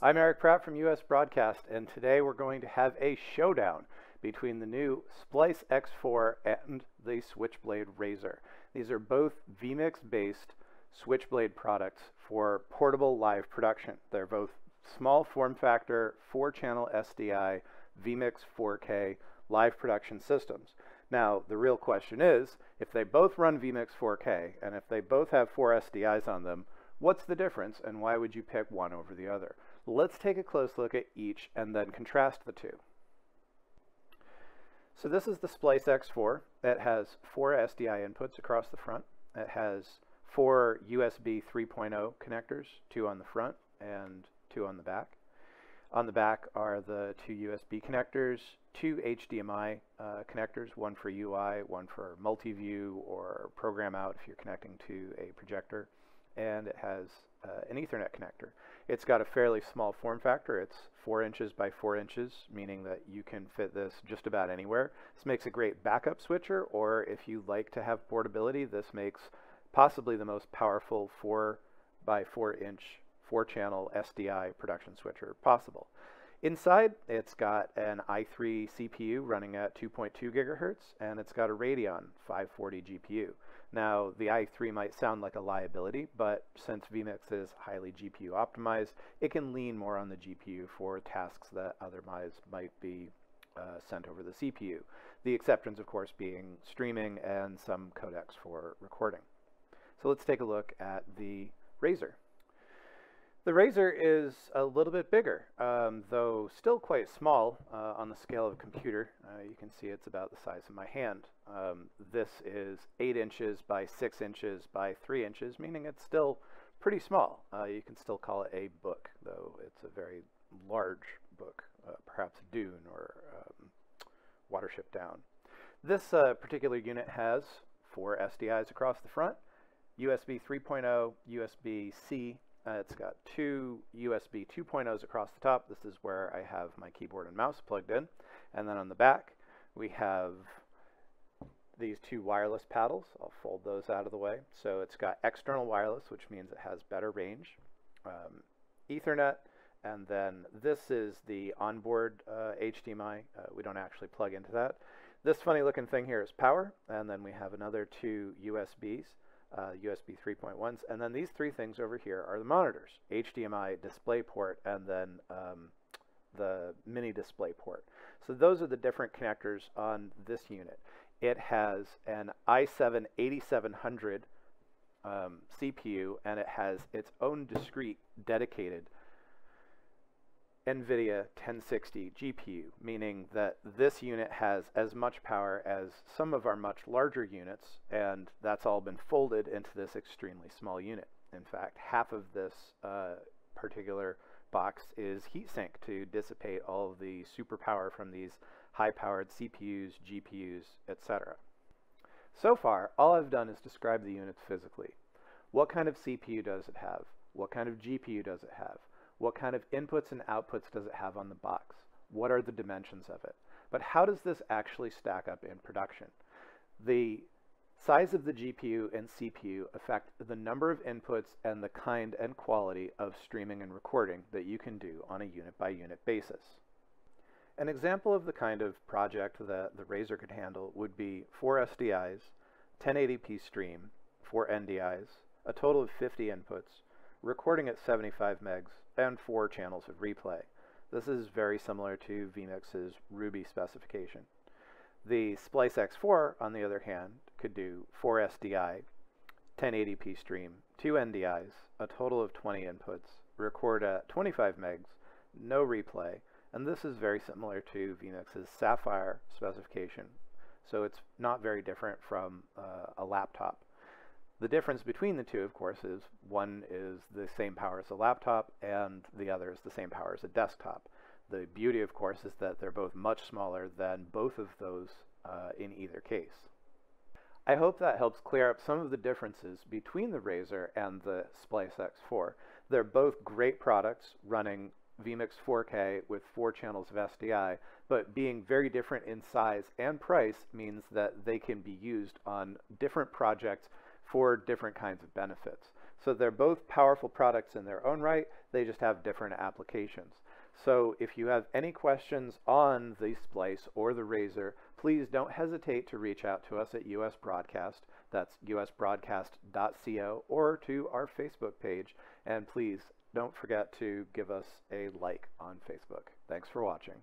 I'm Eric Pratt from US Broadcast, and today we're going to have a showdown between the new Splyce X4 and the Switchblade Rayzor. These are both vMix based Switchblade products for portable live production. They're both small form factor, 4 channel SDI, vMix 4K live production systems. Now, the real question is if they both run vMix 4K and if they both have four SDIs on them, what's the difference and why would you pick one over the other? Let's take a close look at each and then contrast the two. So this is the Splyce X4. It has four SDI inputs across the front. It has four USB 3.0 connectors, two on the front and two on the back. On the back are the two USB connectors, two HDMI uh, connectors, one for UI, one for multi-view or program out if you're connecting to a projector, and it has uh, an Ethernet connector. It's got a fairly small form factor. It's 4 inches by 4 inches, meaning that you can fit this just about anywhere. This makes a great backup switcher, or if you like to have portability, this makes possibly the most powerful 4 by 4 inch 4 channel SDI production switcher possible. Inside, it's got an i3 CPU running at 2.2 gigahertz, and it's got a Radeon 540 GPU. Now, the i3 might sound like a liability, but since vMix is highly GPU optimized, it can lean more on the GPU for tasks that otherwise might be uh, sent over the CPU. The exceptions, of course, being streaming and some codecs for recording. So let's take a look at the Rayzor. The Rayzor is a little bit bigger, um, though still quite small uh, on the scale of a computer. Uh, you can see it's about the size of my hand. Um, this is 8 inches by 6 inches by 3 inches, meaning it's still pretty small. Uh, you can still call it a book, though it's a very large book, uh, perhaps Dune or um, Watership Down. This uh, particular unit has four SDIs across the front, USB 3.0, USB-C, uh, it's got two USB 2.0s across the top. This is where I have my keyboard and mouse plugged in. And then on the back, we have these two wireless paddles. I'll fold those out of the way. So it's got external wireless, which means it has better range, um, Ethernet, and then this is the onboard uh, HDMI. Uh, we don't actually plug into that. This funny looking thing here is power, and then we have another two USBs uh, USB 3.1s. And then these three things over here are the monitors, HDMI display port, and then um, the mini display port. So those are the different connectors on this unit. It has an i7 8700 um, CPU, and it has its own discrete dedicated NVIDIA 1060 GPU, meaning that this unit has as much power as some of our much larger units, and that's all been folded into this extremely small unit. In fact, half of this uh, particular box is heatsink to dissipate all of the superpower from these high-powered CPUs, GPUs, etc. So far, all I've done is describe the units physically. What kind of CPU does it have? What kind of GPU does it have? What kind of inputs and outputs does it have on the box? What are the dimensions of it? But how does this actually stack up in production? The size of the GPU and CPU affect the number of inputs and the kind and quality of streaming and recording that you can do on a unit by unit basis. An example of the kind of project that the Rayzor could handle would be four SDIs, 1080p stream, four NDIs, a total of 50 inputs, recording at 75 megs, and four channels of replay. This is very similar to vMix's Ruby specification. The Splyce X4, on the other hand, could do 4 SDI, 1080p stream, 2 NDIs, a total of 20 inputs, record at 25 megs, no replay, and this is very similar to vMix's Sapphire specification. So it's not very different from uh, a laptop. The difference between the two, of course, is one is the same power as a laptop and the other is the same power as a desktop. The beauty, of course, is that they're both much smaller than both of those uh, in either case. I hope that helps clear up some of the differences between the Rayzor and the Splyce X4. They're both great products running vMix 4K with four channels of SDI, but being very different in size and price means that they can be used on different projects for different kinds of benefits. So they're both powerful products in their own right. They just have different applications. So if you have any questions on the Splyce or the Rayzor, please don't hesitate to reach out to us at US Broadcast. That's usbroadcast.co or to our Facebook page. And please don't forget to give us a like on Facebook. Thanks for watching.